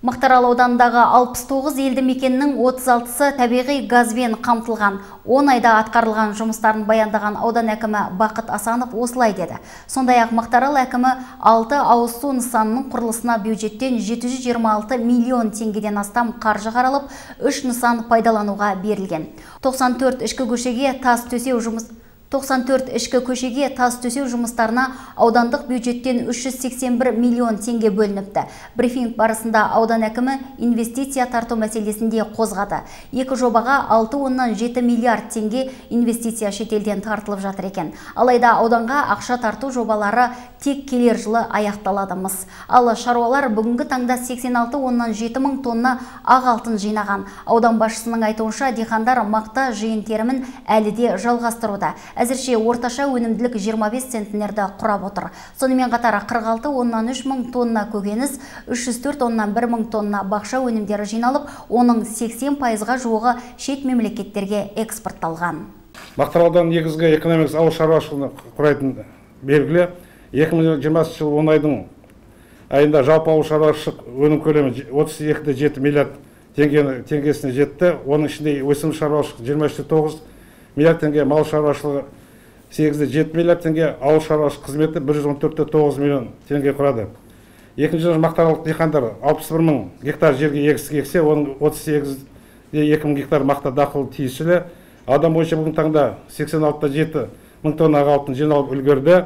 Мақтарал ауданындағы 69 елді мекеннің 36-сы табиғи газбен қамтылған. 10 айда атқарылған жұмыстарын баяндаған аудан әкімі Бақыт Асанов осылай деді. Сондай-ақ Мақтарал әкімі 6 ауыз су нысанының құрылысына бюджеттен 726 миллион теңгеден астам қаржы қаралып, 3 нысан пайдалануға берілген. 94 ішкі көшеге тас төсеу жұмыс 94 ішкі көшеге тас төсеу жұмыстарына аудандық бюджеттен 381 миллион теңге бөлініпті. Брифинг барысында аудан әкімі инвестиция тарту мәселесінде қозғады. Екі жобаға 6 оннан 7 миллиард теңге инвестиция шетелден тартылып жатыр екен. Алайда ауданға ақша тарту жобалары тек келер жылы аяқталадымыз. Ал шаруалар бүгінгі таңда 86 оннан 7 мың тонна ақ алтын жинаған. Аудан басшысының айтуынша диқандар мақта жиын терімін әлі де жалғастыруда әзірше орташа өнімділік 25 центнерді құрап отыр. Сонымен қатар 46 оннан 3 мың тонна көкөніс, 304 оннан 1 мың тонна бақша өнімдері жиналып, оның 80 пайызға жуығы шет мемлекеттерге экспортталған. Мақтаралдан негізгі экономикасы ауыл шаруашылығын құрайтын белгілі 2020 жыл 10 айдың айында жалпы ауыл шаруашылық өнім көлемі 32,7 миллиард теңгесіне жетті. Оның ішінде өсім шаруашылық 23,9 миллиард теңге мал шаруашылығы сегізде жеті миллиард теңге ауыл шаруашылық қызметі бір жүз он төртте тоғыз миллион теңге құрады. Екінші жылы мақтааралық диқандар алпыс бір мың гектар жерге егістік ексе оның отыз сегізде екі мың гектар мақта дақылы тиесілі. Аудан бойынша бүгінгі таңда сексен алты да жеті мың тонна алтын жиналып үлгерді.